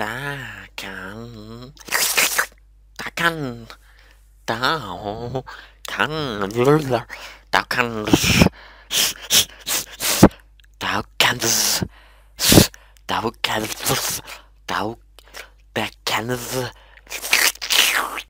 ta kan ta kan thou kan thou kan thou canst thou canst thou that canst